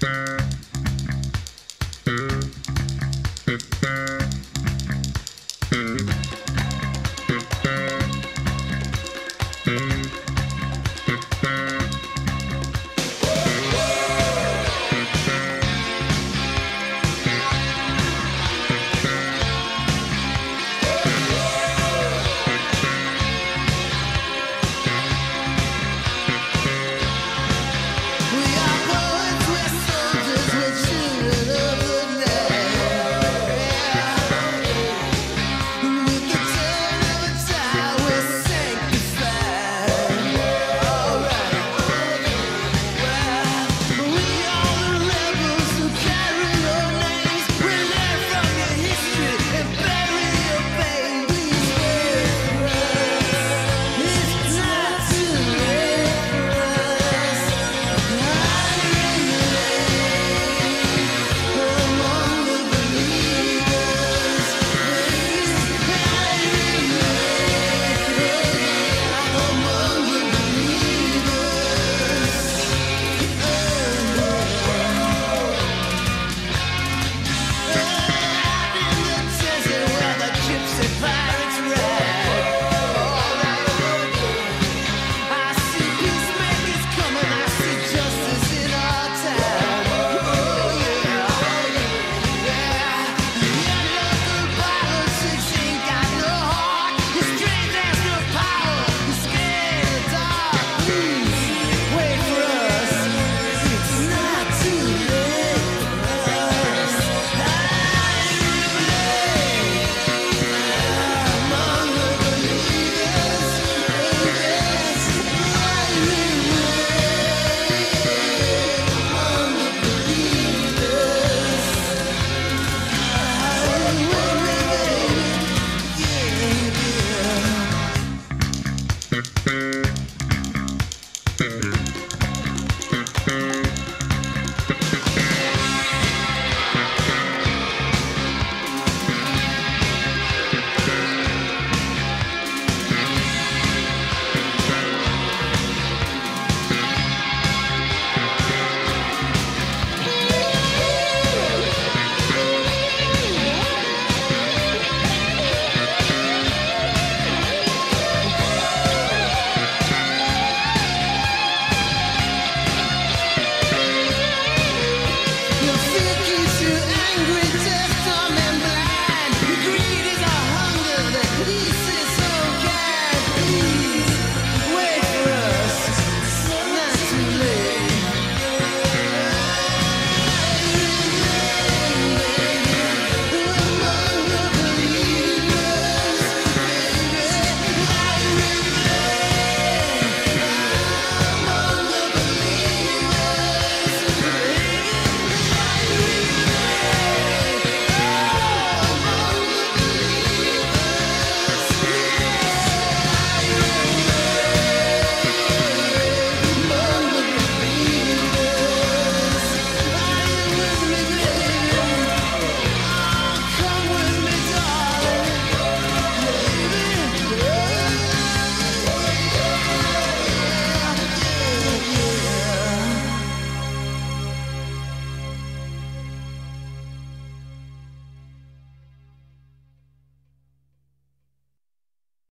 Bye.